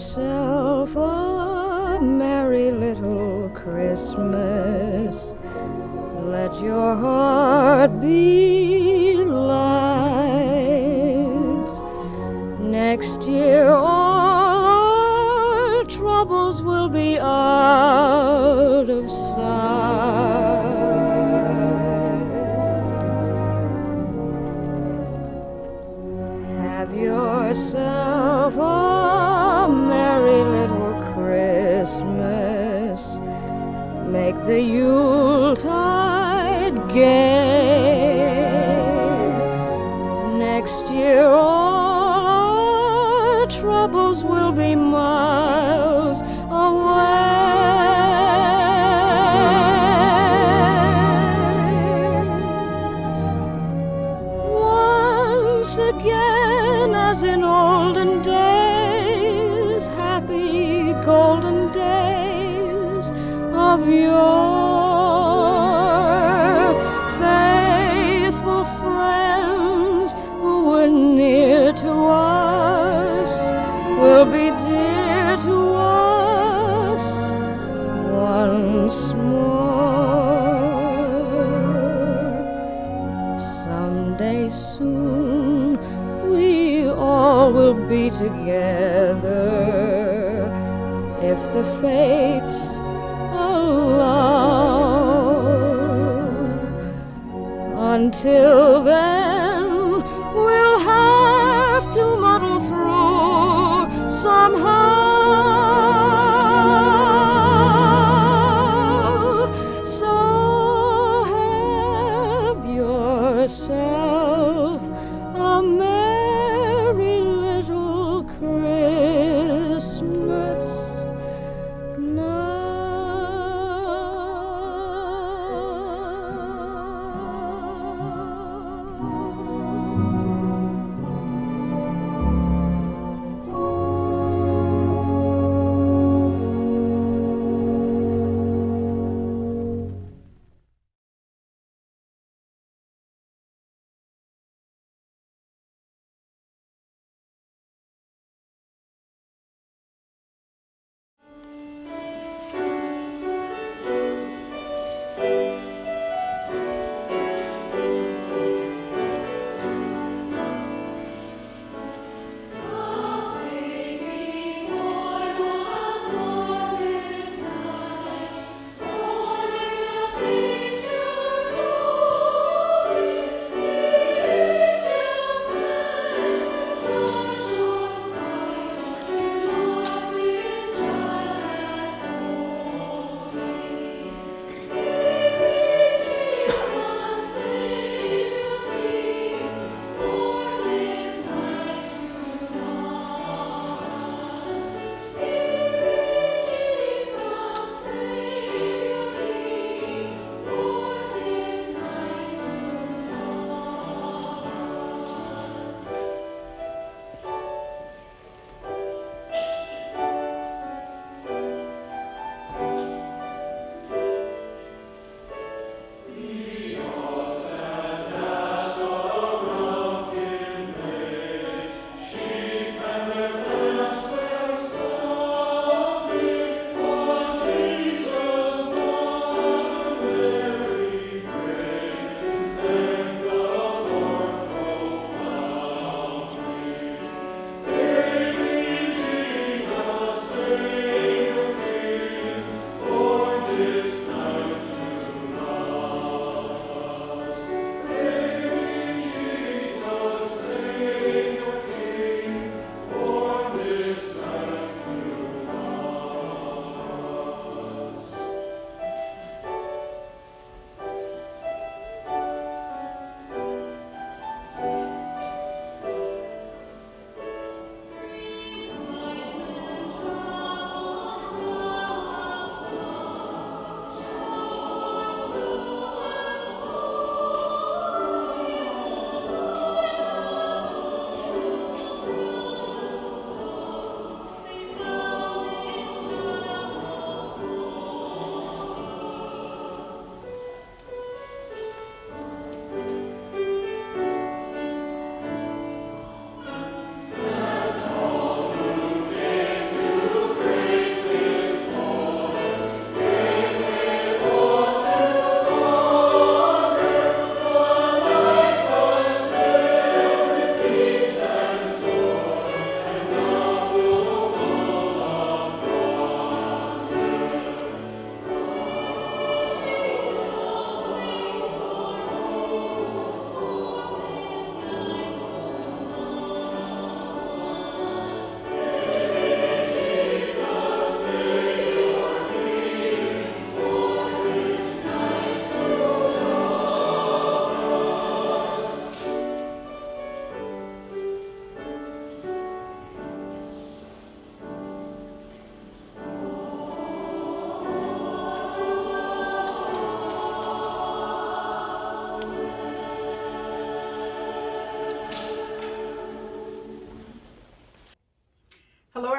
myself a merry little Christmas. Let your heart be light. Next year, all our troubles will be out of sight. the Yuletide gay. if the fates allow. Until then.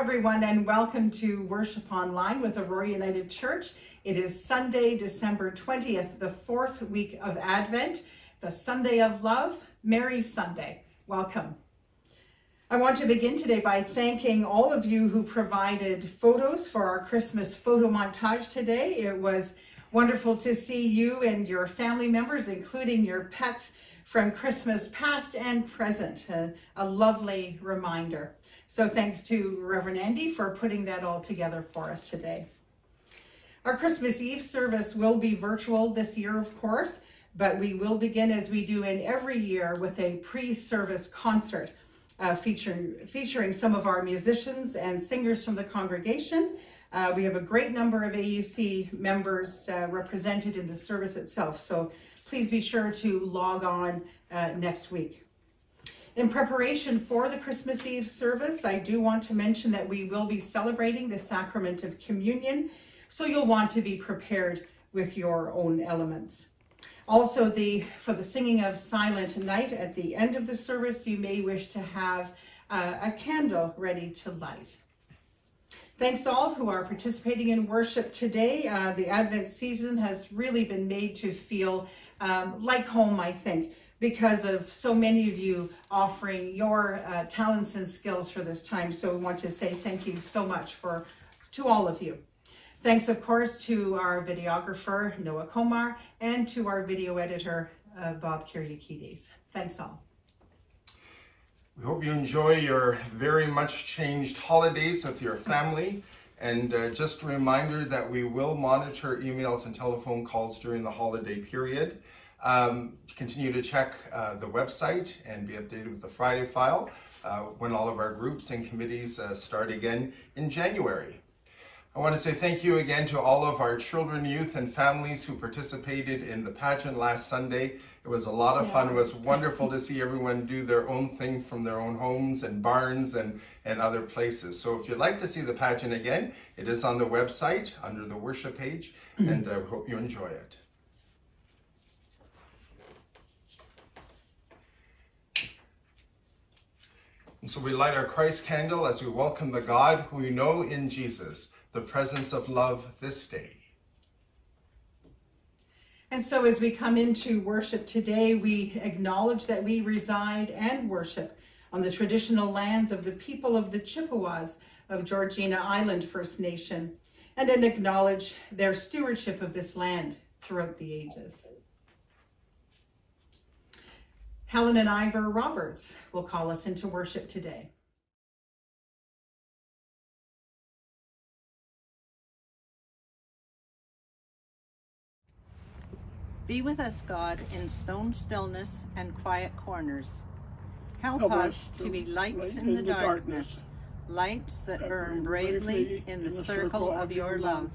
Everyone, and welcome to Worship Online with Aurora United Church. It is Sunday, December 20th, the fourth week of Advent, the Sunday of Love, Mary Sunday. Welcome. I want to begin today by thanking all of you who provided photos for our Christmas photo montage today. It was wonderful to see you and your family members, including your pets, from Christmas past and present. A, a lovely reminder. So thanks to Reverend Andy for putting that all together for us today. Our Christmas Eve service will be virtual this year, of course, but we will begin as we do in every year with a pre-service concert uh, featuring, featuring some of our musicians and singers from the congregation. Uh, we have a great number of AUC members uh, represented in the service itself, so please be sure to log on uh, next week. In preparation for the Christmas Eve service, I do want to mention that we will be celebrating the sacrament of communion, so you'll want to be prepared with your own elements. Also, the for the singing of Silent Night at the end of the service, you may wish to have uh, a candle ready to light. Thanks all who are participating in worship today. Uh, the Advent season has really been made to feel um, like home, I think because of so many of you offering your uh, talents and skills for this time. So we want to say thank you so much for to all of you. Thanks, of course, to our videographer, Noah Komar, and to our video editor, uh, Bob Kyriakides. Thanks all. We hope you enjoy your very much changed holidays with your family. And uh, just a reminder that we will monitor emails and telephone calls during the holiday period. Um, continue to check uh, the website and be updated with the Friday file uh, when all of our groups and committees uh, start again in January. I want to say thank you again to all of our children, youth, and families who participated in the pageant last Sunday. It was a lot of fun. It was wonderful to see everyone do their own thing from their own homes and barns and, and other places. So if you'd like to see the pageant again, it is on the website under the worship page, and I hope you enjoy it. And so we light our Christ candle as we welcome the God who we know in Jesus, the presence of love this day. And so as we come into worship today, we acknowledge that we reside and worship on the traditional lands of the people of the Chippewas of Georgina Island First Nation, and then acknowledge their stewardship of this land throughout the ages. Helen and Ivor Roberts will call us into worship today. Be with us, God, in stone stillness and quiet corners. Help, Help us to be lights in, in the, darkness, darkness, lights that, that burn bravely in the circle of your love.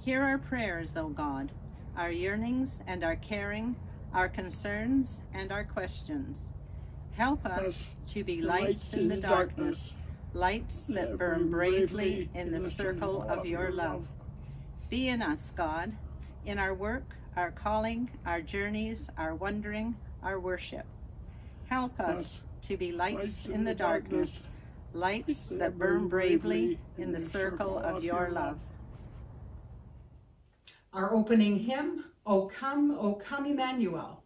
Hear our prayers, O God, our yearnings and our caring, our concerns and our questions. Help us to be lights in the darkness, lights that burn bravely in the circle of your love. Be in us, God, in our work, our calling, our journeys, our wondering, our worship. Help us to be lights in the darkness, lights that burn bravely in the circle of your love. Our opening hymn, O come, O come Emmanuel.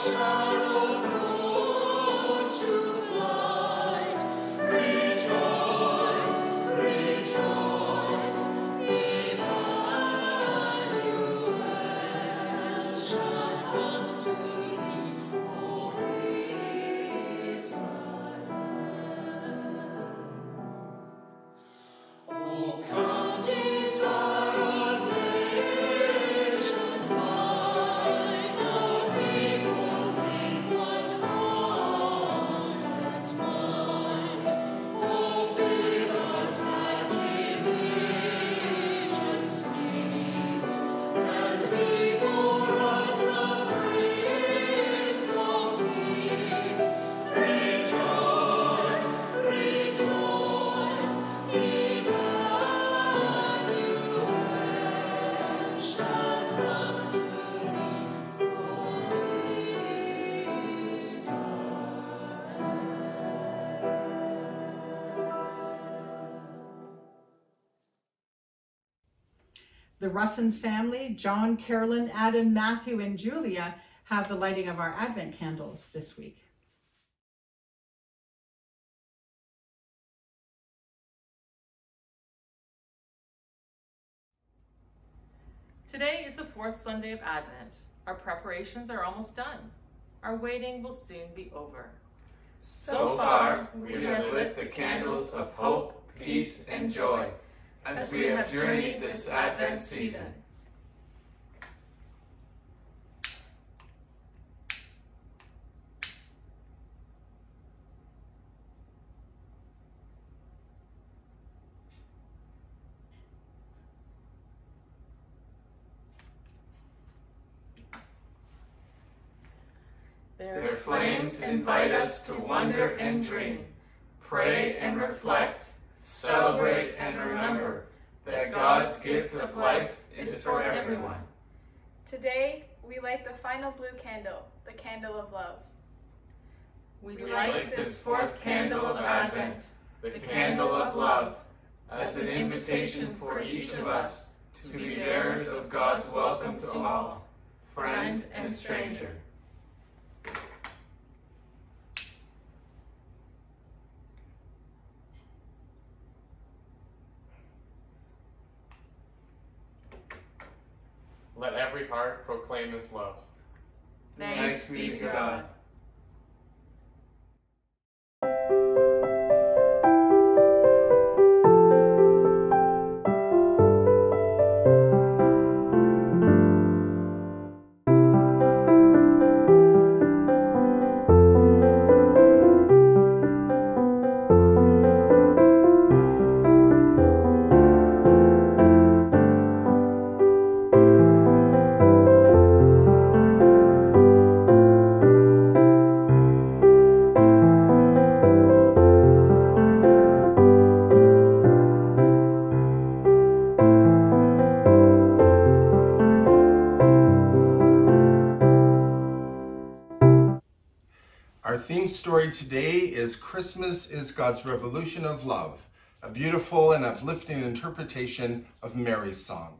shine. The Russin family, John, Carolyn, Adam, Matthew, and Julia, have the lighting of our Advent candles this week. Today is the fourth Sunday of Advent. Our preparations are almost done. Our waiting will soon be over. So far, we have lit the candles of hope, peace, and joy as we have journeyed this Advent season. Their flames invite us to wonder and dream, pray and reflect, celebrate and remember that God's gift of life is for everyone. Today, we light the final blue candle, the candle of love. We light this fourth candle of Advent, the candle of love, as an invitation for each of us to be bearers of God's welcome to all, friend and stranger. Let every heart proclaim his love. Thanks be to God. Our Christmas is God's Revolution of Love, a beautiful and uplifting interpretation of Mary's song.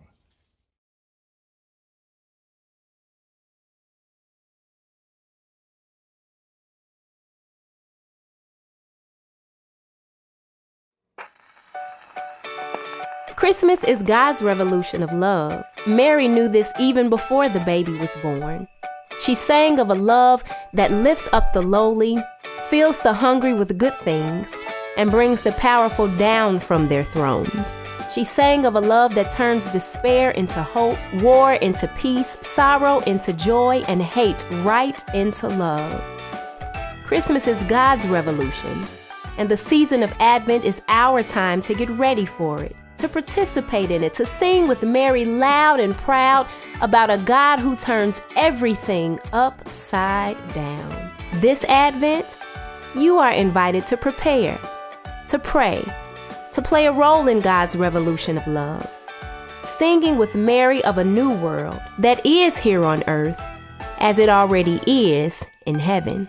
Christmas is God's revolution of love. Mary knew this even before the baby was born. She sang of a love that lifts up the lowly, fills the hungry with good things, and brings the powerful down from their thrones. She sang of a love that turns despair into hope, war into peace, sorrow into joy, and hate right into love. Christmas is God's revolution, and the season of Advent is our time to get ready for it to participate in it, to sing with Mary loud and proud about a God who turns everything upside down. This Advent, you are invited to prepare, to pray, to play a role in God's revolution of love. singing with Mary of a new world that is here on earth as it already is in heaven.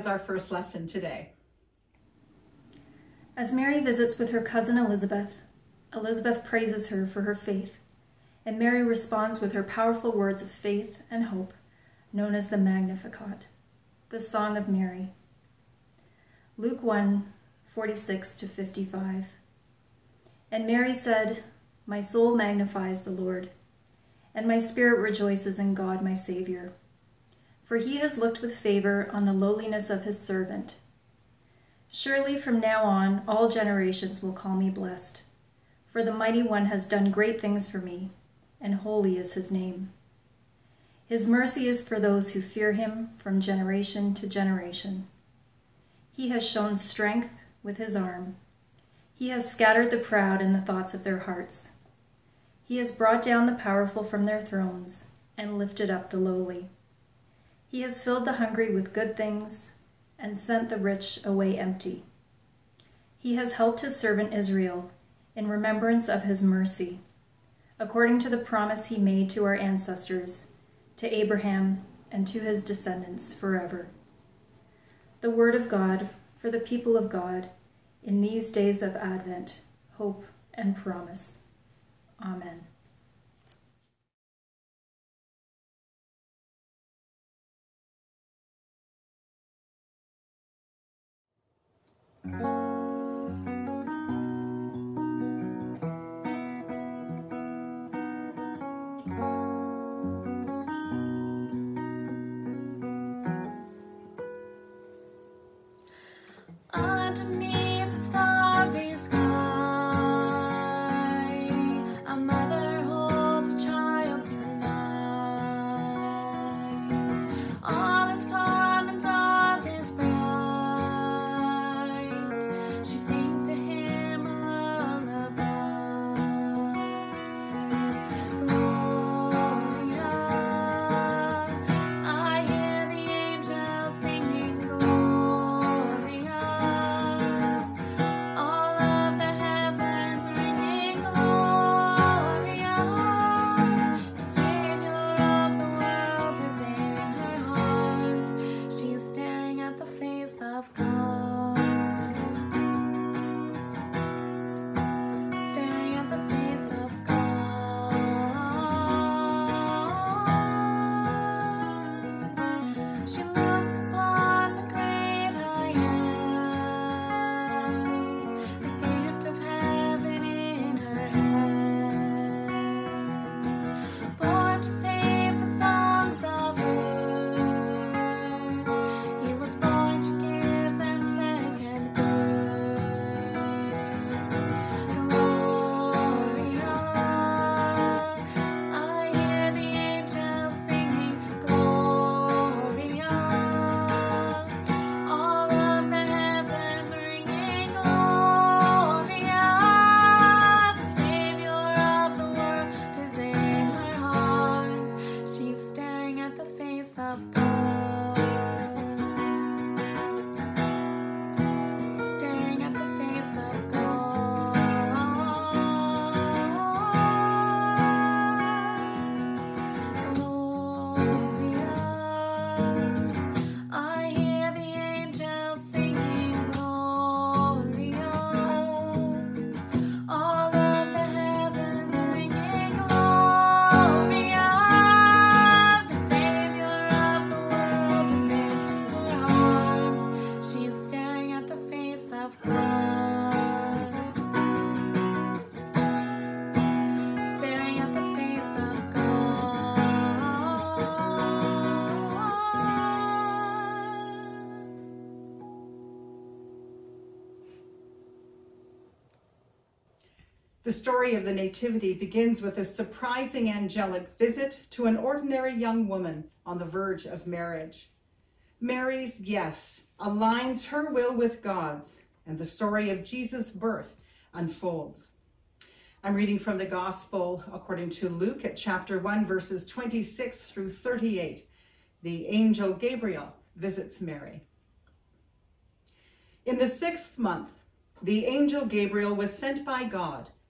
Has our first lesson today. As Mary visits with her cousin Elizabeth, Elizabeth praises her for her faith, and Mary responds with her powerful words of faith and hope, known as the Magnificat, the Song of Mary. Luke 1 46 to 55. And Mary said, My soul magnifies the Lord, and my spirit rejoices in God my Savior. For he has looked with favor on the lowliness of his servant. Surely from now on all generations will call me blessed, for the Mighty One has done great things for me, and holy is his name. His mercy is for those who fear him from generation to generation. He has shown strength with his arm. He has scattered the proud in the thoughts of their hearts. He has brought down the powerful from their thrones and lifted up the lowly. He has filled the hungry with good things and sent the rich away empty. He has helped his servant Israel in remembrance of his mercy, according to the promise he made to our ancestors to Abraham, and to his descendants forever. The word of God for the people of God in these days of Advent, hope, and promise. Amen. Mm-hmm. The story of the Nativity begins with a surprising angelic visit to an ordinary young woman on the verge of marriage. Mary's yes aligns her will with God's, and the story of Jesus' birth unfolds. I'm reading from the Gospel according to Luke at chapter 1, verses 26 through 38. The angel Gabriel visits Mary. In the sixth month, the angel Gabriel was sent by God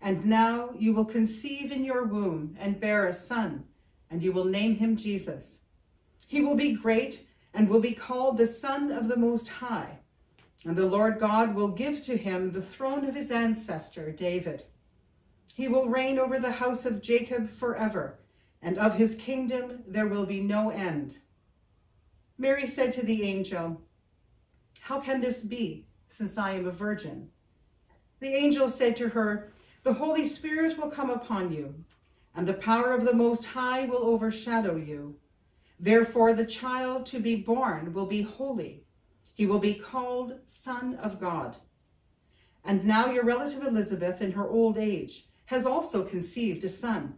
And now you will conceive in your womb and bear a son, and you will name him Jesus. He will be great and will be called the Son of the Most High. And the Lord God will give to him the throne of his ancestor, David. He will reign over the house of Jacob forever, and of his kingdom there will be no end. Mary said to the angel, How can this be, since I am a virgin? The angel said to her, The Holy Spirit will come upon you, and the power of the Most High will overshadow you. Therefore the child to be born will be holy he will be called Son of God. And now your relative Elizabeth, in her old age, has also conceived a son.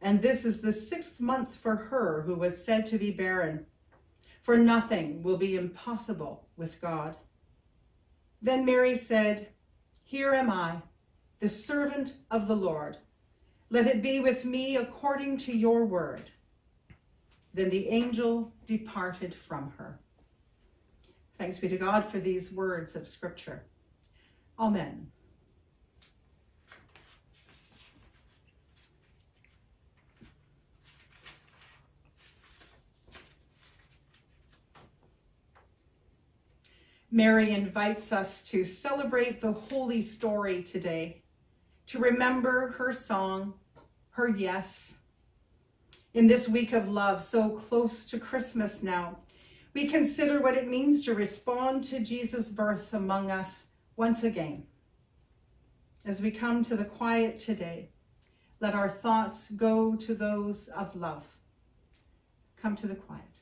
And this is the sixth month for her who was said to be barren. For nothing will be impossible with God. Then Mary said, Here am I, the servant of the Lord. Let it be with me according to your word. Then the angel departed from her. Thanks be to God for these words of Scripture. Amen. Mary invites us to celebrate the holy story today, to remember her song, her yes. In this week of love, so close to Christmas now, we consider what it means to respond to Jesus' birth among us once again. As we come to the quiet today, let our thoughts go to those of love. Come to the quiet.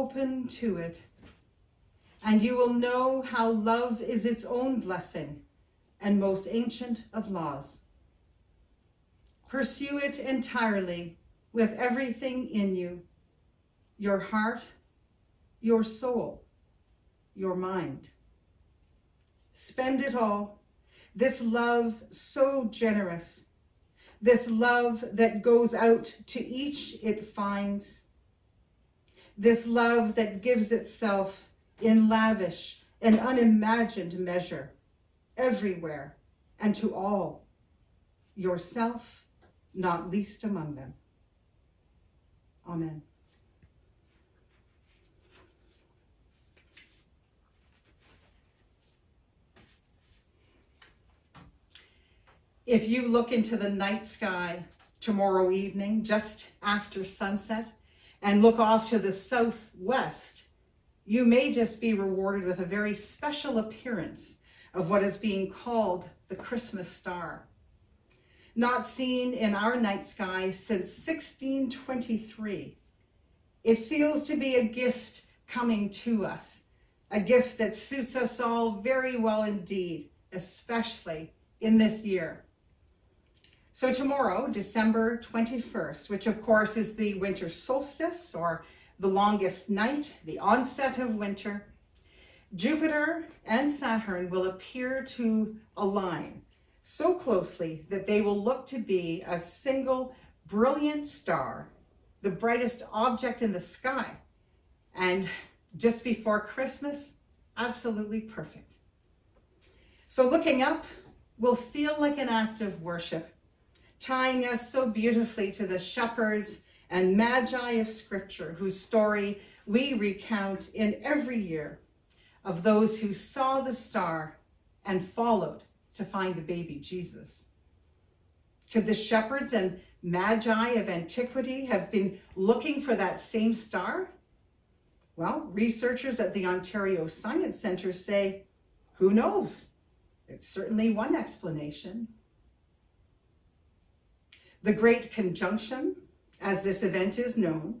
Open to it, and you will know how love is its own blessing and most ancient of laws. Pursue it entirely with everything in you, your heart, your soul, your mind. Spend it all, this love so generous, this love that goes out to each it finds, this love that gives itself in lavish and unimagined measure, everywhere and to all, yourself not least among them. Amen. If you look into the night sky tomorrow evening, just after sunset, and look off to the southwest, you may just be rewarded with a very special appearance of what is being called the Christmas star. Not seen in our night sky since 1623, it feels to be a gift coming to us, a gift that suits us all very well indeed, especially in this year. So tomorrow, December 21st, which of course is the winter solstice or the longest night, the onset of winter, Jupiter and Saturn will appear to align so closely that they will look to be a single brilliant star, the brightest object in the sky. And just before Christmas, absolutely perfect. So looking up will feel like an act of worship tying us so beautifully to the shepherds and magi of scripture whose story we recount in every year of those who saw the star and followed to find the baby Jesus. Could the shepherds and magi of antiquity have been looking for that same star? Well, researchers at the Ontario Science Centre say, who knows? It's certainly one explanation. The Great Conjunction, as this event is known,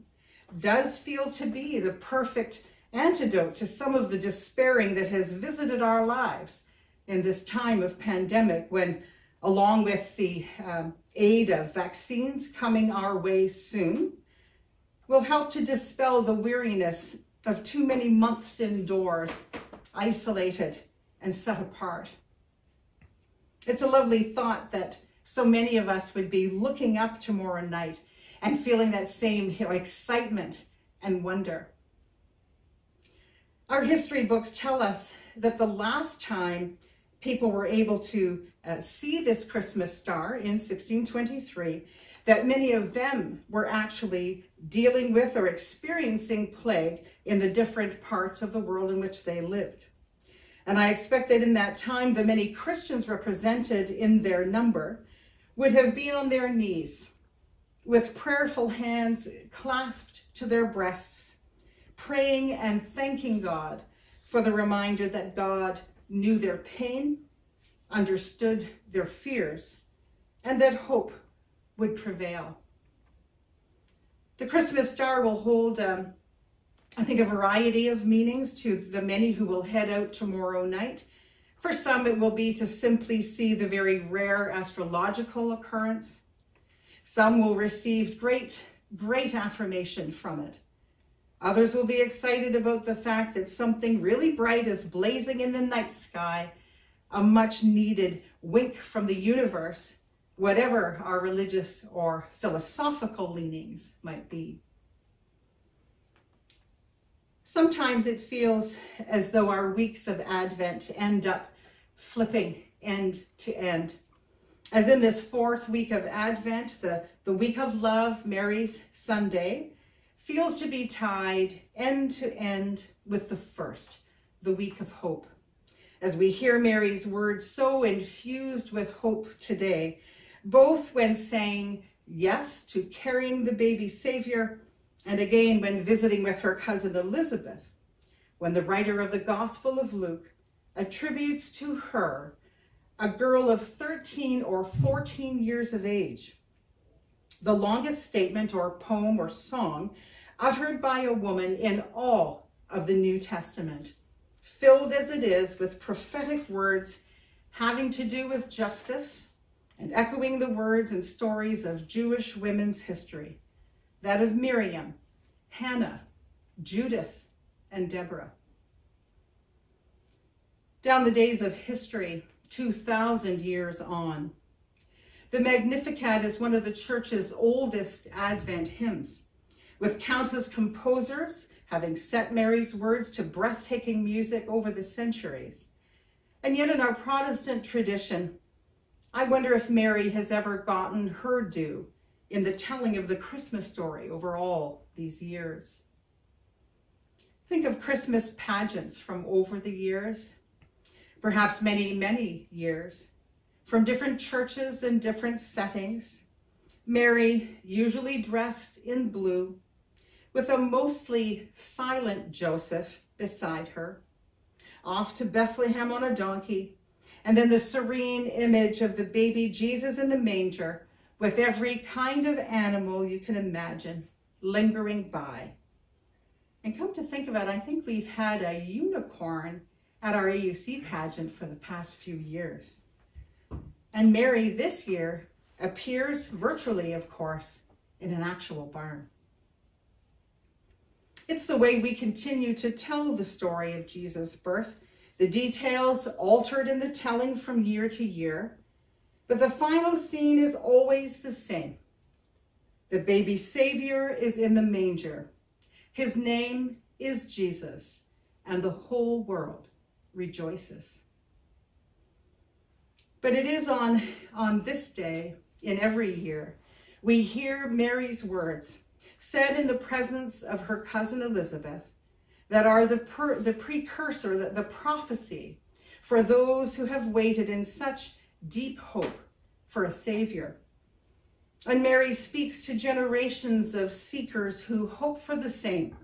does feel to be the perfect antidote to some of the despairing that has visited our lives in this time of pandemic when, along with the um, aid of vaccines coming our way soon, will help to dispel the weariness of too many months indoors, isolated and set apart. It's a lovely thought that so many of us would be looking up tomorrow night and feeling that same excitement and wonder. Our history books tell us that the last time people were able to uh, see this Christmas star in 1623, that many of them were actually dealing with or experiencing plague in the different parts of the world in which they lived. And I expect that in that time, the many Christians represented in their number would have been on their knees with prayerful hands clasped to their breasts, praying and thanking God for the reminder that God knew their pain, understood their fears, and that hope would prevail. The Christmas star will hold, um, I think, a variety of meanings to the many who will head out tomorrow night. For some, it will be to simply see the very rare astrological occurrence. Some will receive great, great affirmation from it. Others will be excited about the fact that something really bright is blazing in the night sky, a much needed wink from the universe, whatever our religious or philosophical leanings might be. Sometimes it feels as though our weeks of Advent end up flipping end to end. As in this fourth week of Advent, the, the week of love, Mary's Sunday, feels to be tied end to end with the first, the week of hope. As we hear Mary's words so infused with hope today, both when saying yes to carrying the baby Savior and again, when visiting with her cousin Elizabeth, when the writer of the Gospel of Luke attributes to her a girl of 13 or 14 years of age, the longest statement or poem or song uttered by a woman in all of the New Testament, filled as it is with prophetic words having to do with justice and echoing the words and stories of Jewish women's history that of Miriam, Hannah, Judith, and Deborah. Down the days of history, 2,000 years on, the Magnificat is one of the church's oldest Advent hymns, with countless composers having set Mary's words to breathtaking music over the centuries. And yet in our Protestant tradition, I wonder if Mary has ever gotten her due in the telling of the Christmas story over all these years. Think of Christmas pageants from over the years, perhaps many, many years, from different churches and different settings. Mary, usually dressed in blue, with a mostly silent Joseph beside her, off to Bethlehem on a donkey, and then the serene image of the baby Jesus in the manger with every kind of animal you can imagine lingering by. And come to think of it, I think we've had a unicorn at our AUC pageant for the past few years. And Mary this year appears virtually, of course, in an actual barn. It's the way we continue to tell the story of Jesus' birth, the details altered in the telling from year to year, but the final scene is always the same. The baby Savior is in the manger. His name is Jesus, and the whole world rejoices. But it is on, on this day in every year we hear Mary's words said in the presence of her cousin Elizabeth that are the, per, the precursor, the, the prophecy for those who have waited in such deep hope for a Savior. And Mary speaks to generations of seekers who hope for the same.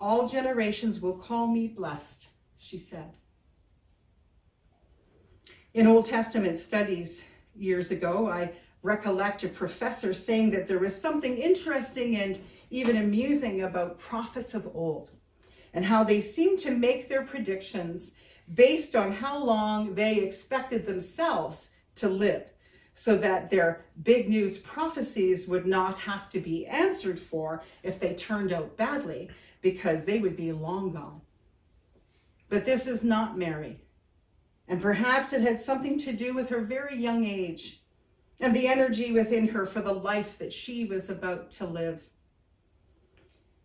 All generations will call me blessed, she said. In Old Testament studies years ago, I recollect a professor saying that there was something interesting and even amusing about prophets of old and how they seemed to make their predictions based on how long they expected themselves to live so that their big news prophecies would not have to be answered for if they turned out badly because they would be long gone. But this is not Mary. And perhaps it had something to do with her very young age and the energy within her for the life that she was about to live.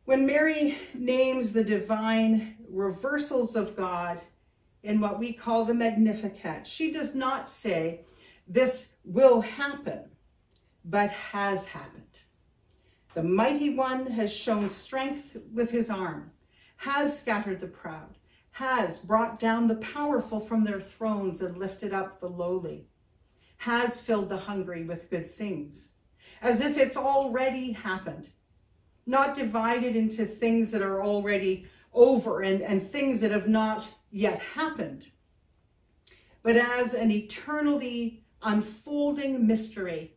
When Mary names the divine reversals of God in what we call the Magnificat, she does not say, this will happen, but has happened. The mighty one has shown strength with his arm, has scattered the proud, has brought down the powerful from their thrones and lifted up the lowly, has filled the hungry with good things, as if it's already happened, not divided into things that are already over and, and things that have not yet happened, but as an eternally unfolding mystery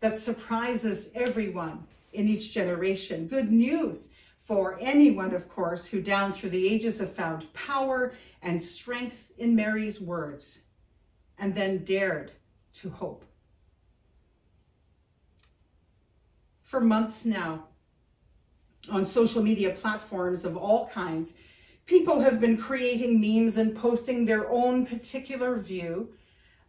that surprises everyone in each generation. Good news for anyone, of course, who down through the ages have found power and strength in Mary's words and then dared to hope. For months now, on social media platforms of all kinds, people have been creating memes and posting their own particular view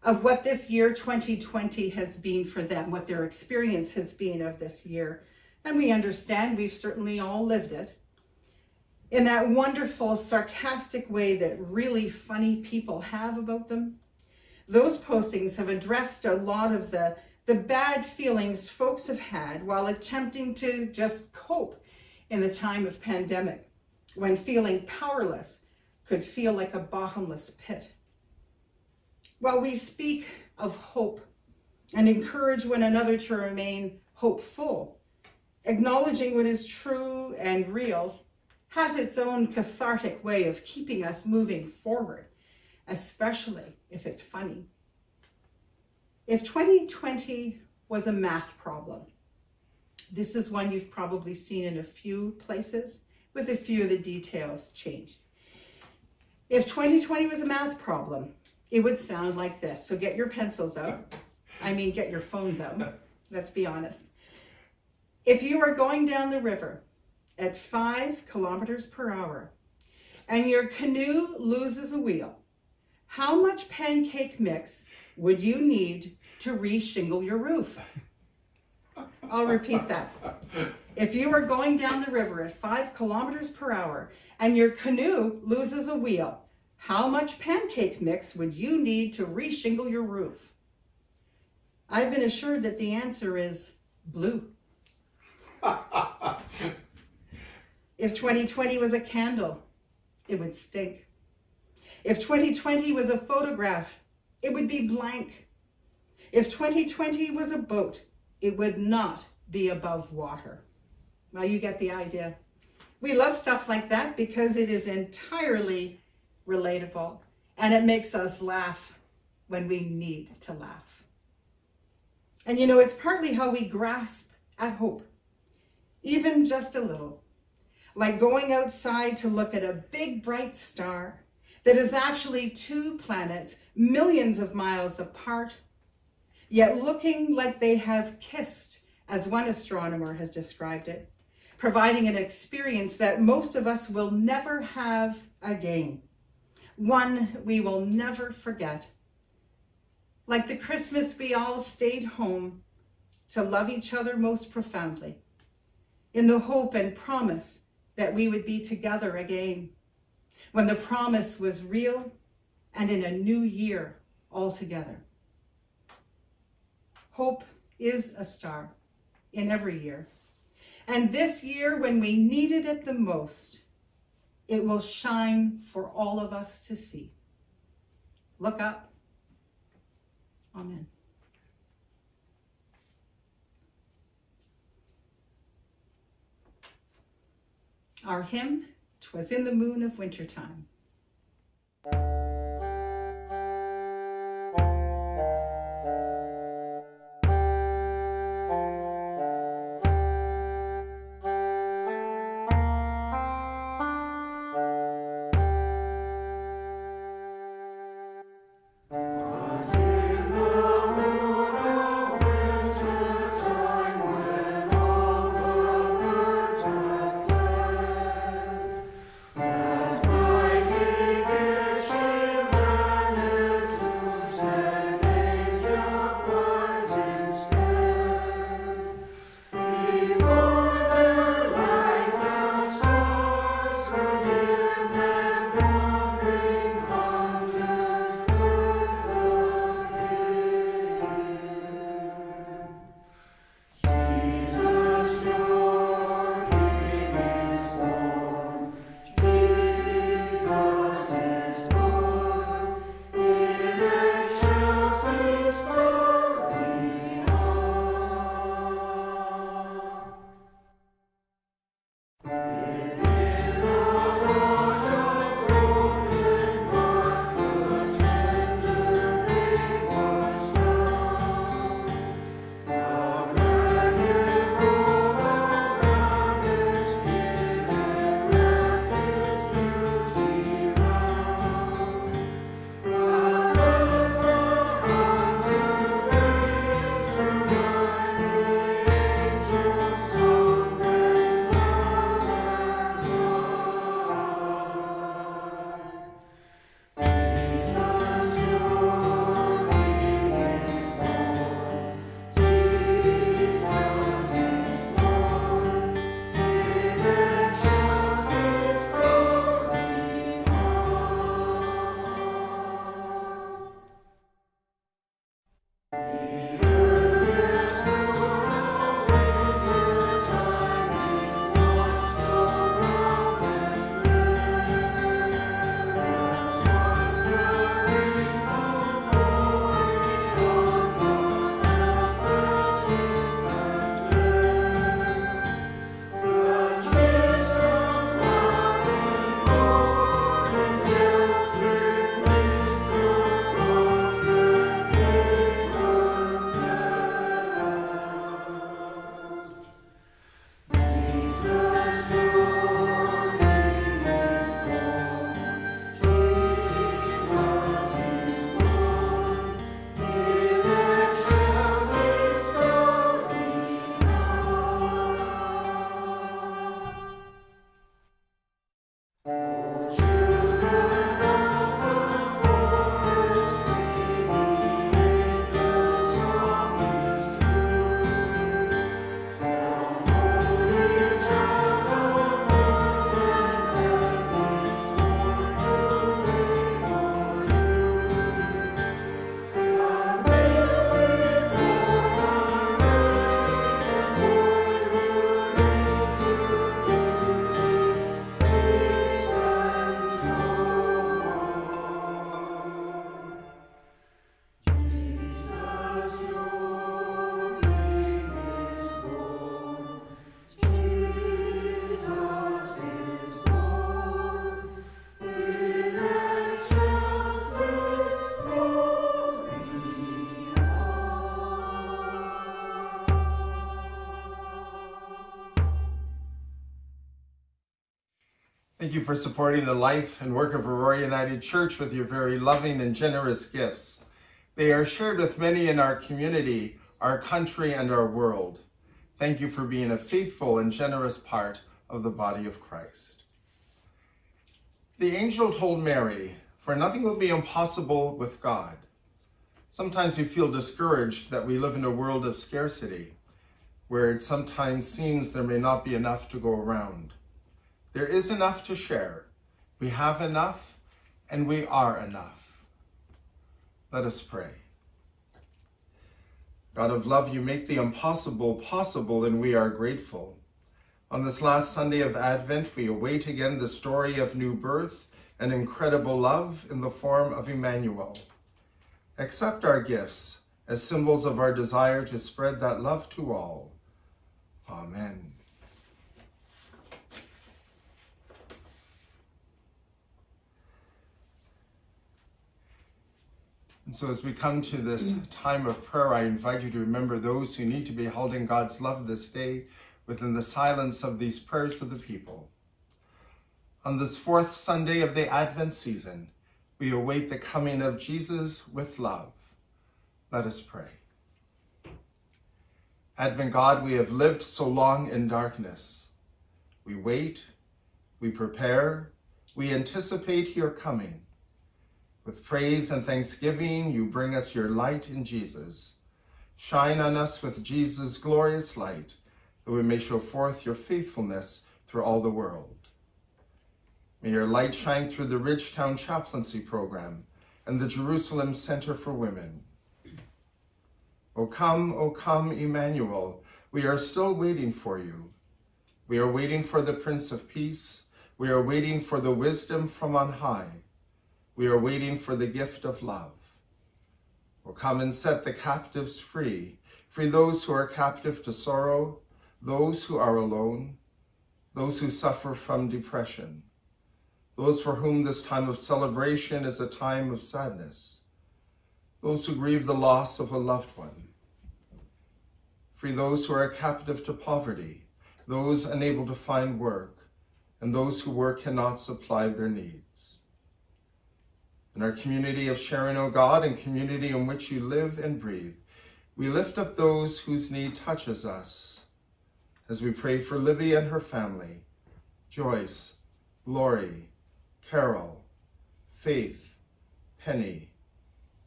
of what this year 2020 has been for them, what their experience has been of this year. And we understand we've certainly all lived it. In that wonderful, sarcastic way that really funny people have about them, those postings have addressed a lot of the, the bad feelings folks have had while attempting to just cope in the time of pandemic, when feeling powerless could feel like a bottomless pit. While we speak of hope and encourage one another to remain hopeful, acknowledging what is true and real has its own cathartic way of keeping us moving forward, especially if it's funny. If 2020 was a math problem, this is one you've probably seen in a few places with a few of the details changed. If 2020 was a math problem, it would sound like this. So get your pencils out. I mean, get your phones out. Let's be honest. If you are going down the river at five kilometers per hour and your canoe loses a wheel, how much pancake mix would you need to re-shingle your roof? I'll repeat that. If you are going down the river at five kilometers per hour and your canoe loses a wheel, how much pancake mix would you need to reshingle your roof? I've been assured that the answer is blue. if 2020 was a candle, it would stink. If 2020 was a photograph, it would be blank. If 2020 was a boat, it would not be above water. Well, you get the idea. We love stuff like that because it is entirely relatable and it makes us laugh when we need to laugh. And you know, it's partly how we grasp at hope, even just a little, like going outside to look at a big bright star that is actually two planets millions of miles apart yet looking like they have kissed, as one astronomer has described it, providing an experience that most of us will never have again, one we will never forget. Like the Christmas we all stayed home to love each other most profoundly, in the hope and promise that we would be together again, when the promise was real and in a new year altogether. Hope is a star in every year. And this year, when we needed it the most, it will shine for all of us to see. Look up. Amen. Our hymn, Twas in the moon of wintertime. Thank you for supporting the life and work of Aurora United Church with your very loving and generous gifts. They are shared with many in our community, our country, and our world. Thank you for being a faithful and generous part of the body of Christ. The angel told Mary, for nothing will be impossible with God. Sometimes we feel discouraged that we live in a world of scarcity, where it sometimes seems there may not be enough to go around. There is enough to share. We have enough and we are enough. Let us pray. God of love, you make the impossible possible and we are grateful. On this last Sunday of Advent, we await again the story of new birth and incredible love in the form of Emmanuel. Accept our gifts as symbols of our desire to spread that love to all. Amen. And so as we come to this time of prayer, I invite you to remember those who need to be held in God's love this day within the silence of these prayers of the people. On this fourth Sunday of the Advent season, we await the coming of Jesus with love. Let us pray. Advent God, we have lived so long in darkness. We wait, we prepare, we anticipate your coming. With praise and thanksgiving, you bring us your light in Jesus. Shine on us with Jesus' glorious light, that we may show forth your faithfulness through all the world. May your light shine through the Ridgetown Chaplaincy Program and the Jerusalem Center for Women. O come, O come, Emmanuel, we are still waiting for you. We are waiting for the Prince of Peace. We are waiting for the wisdom from on high. We are waiting for the gift of love. O come and set the captives free, free those who are captive to sorrow, those who are alone, those who suffer from depression, those for whom this time of celebration is a time of sadness, those who grieve the loss of a loved one, free those who are captive to poverty, those unable to find work, and those who work cannot supply their needs. In our community of sharing, O God, and community in which you live and breathe, we lift up those whose need touches us as we pray for Libby and her family, Joyce, Lori, Carol, Faith, Penny,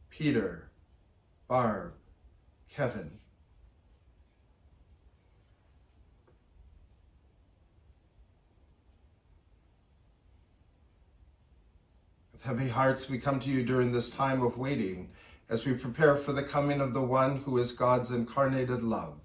Peter, Barb, Kevin, With heavy hearts, we come to you during this time of waiting as we prepare for the coming of the one who is God's incarnated love.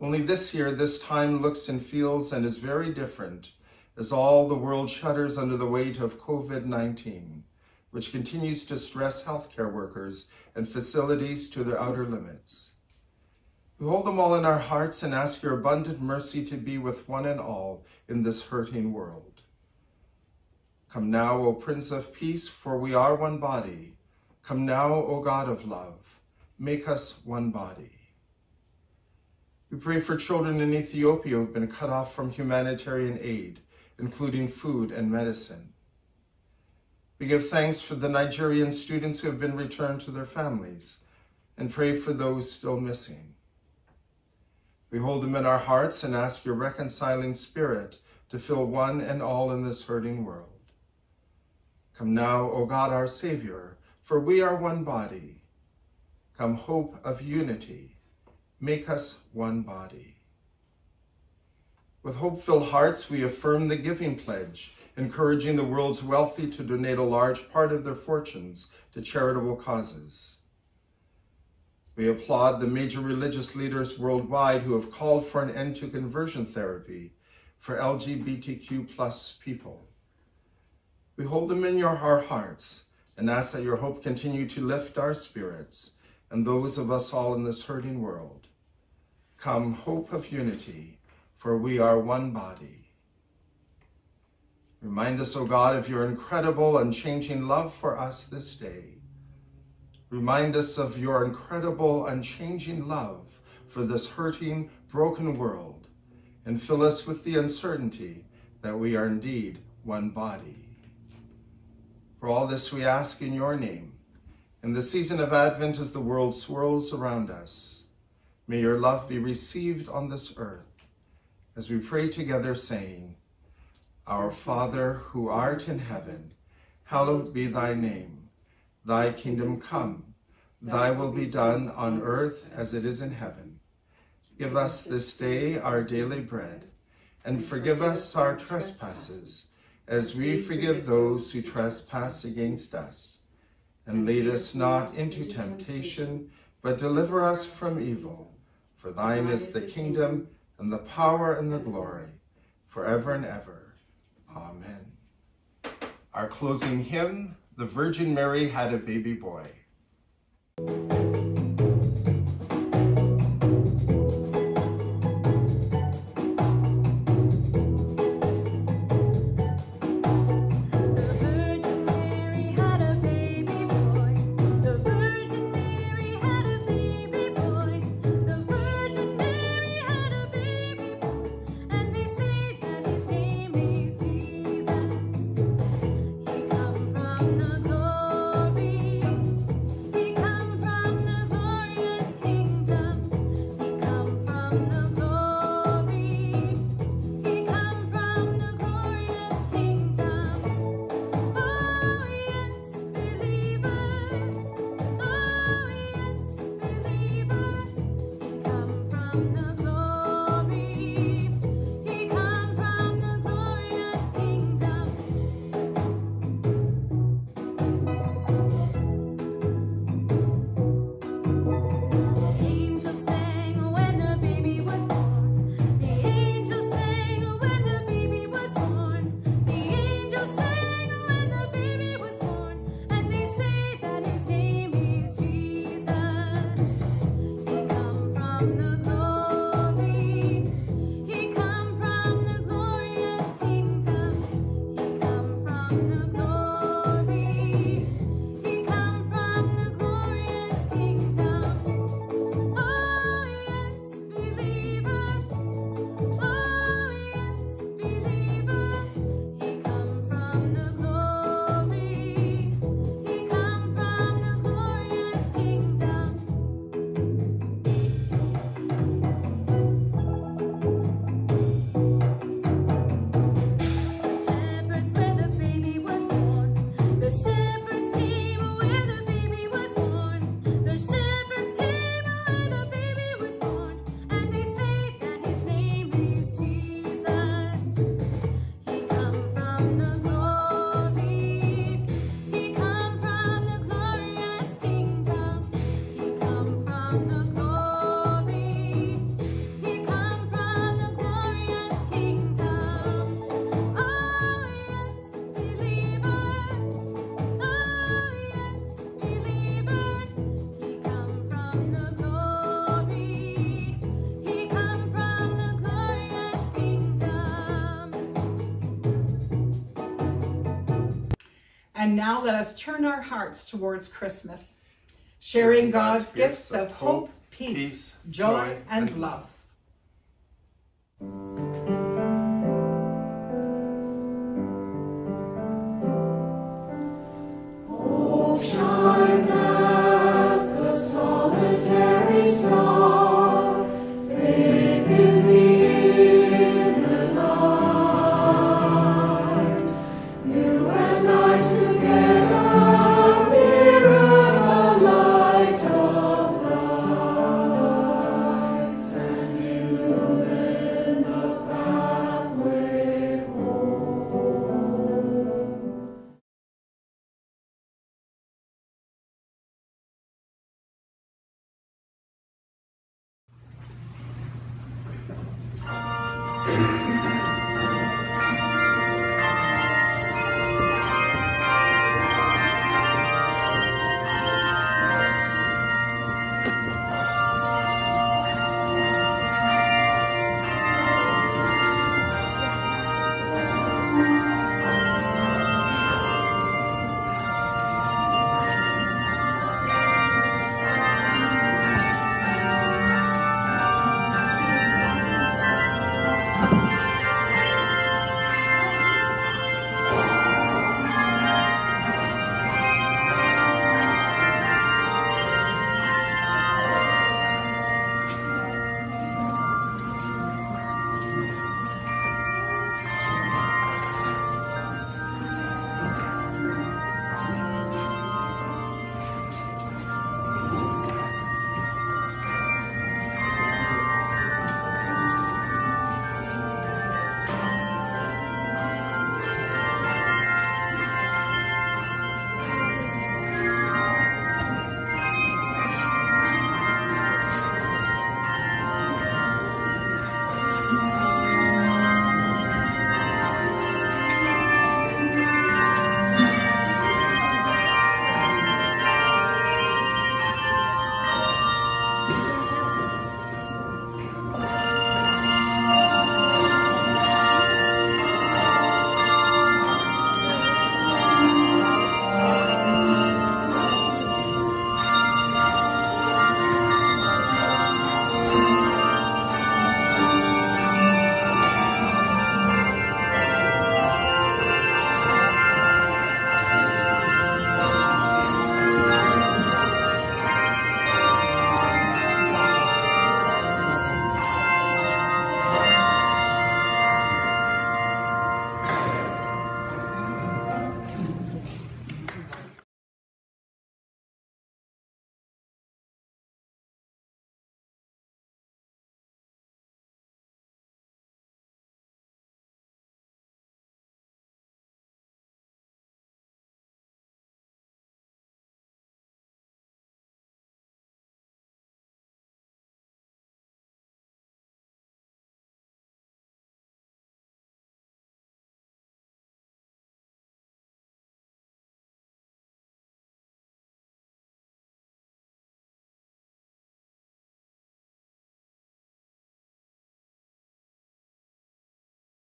Only this year, this time looks and feels and is very different as all the world shudders under the weight of COVID-19, which continues to stress healthcare workers and facilities to their outer limits. We hold them all in our hearts and ask your abundant mercy to be with one and all in this hurting world. Come now, O Prince of Peace, for we are one body. Come now, O God of love, make us one body. We pray for children in Ethiopia who have been cut off from humanitarian aid, including food and medicine. We give thanks for the Nigerian students who have been returned to their families and pray for those still missing. We hold them in our hearts and ask your reconciling spirit to fill one and all in this hurting world. Come now, O God, our Savior, for we are one body. Come, hope of unity, make us one body. With hope-filled hearts, we affirm the giving pledge, encouraging the world's wealthy to donate a large part of their fortunes to charitable causes. We applaud the major religious leaders worldwide who have called for an end to conversion therapy for LGBTQ plus people. We hold them in your hearts and ask that your hope continue to lift our spirits and those of us all in this hurting world. Come, hope of unity, for we are one body. Remind us, O God, of your incredible, unchanging love for us this day. Remind us of your incredible, unchanging love for this hurting, broken world, and fill us with the uncertainty that we are indeed one body. For all this we ask in your name. In the season of Advent as the world swirls around us, may your love be received on this earth as we pray together saying, Our Father, who art in heaven, hallowed be thy name. Thy kingdom come, thy will be done on earth as it is in heaven. Give us this day our daily bread, and forgive us our trespasses, as we forgive those who trespass against us. And lead us not into temptation, but deliver us from evil. For thine is the kingdom, and the power, and the glory, forever and ever. Amen. Our closing hymn, The Virgin Mary Had a Baby Boy. Now let us turn our hearts towards Christmas, sharing God's gifts of hope, peace, joy, and love.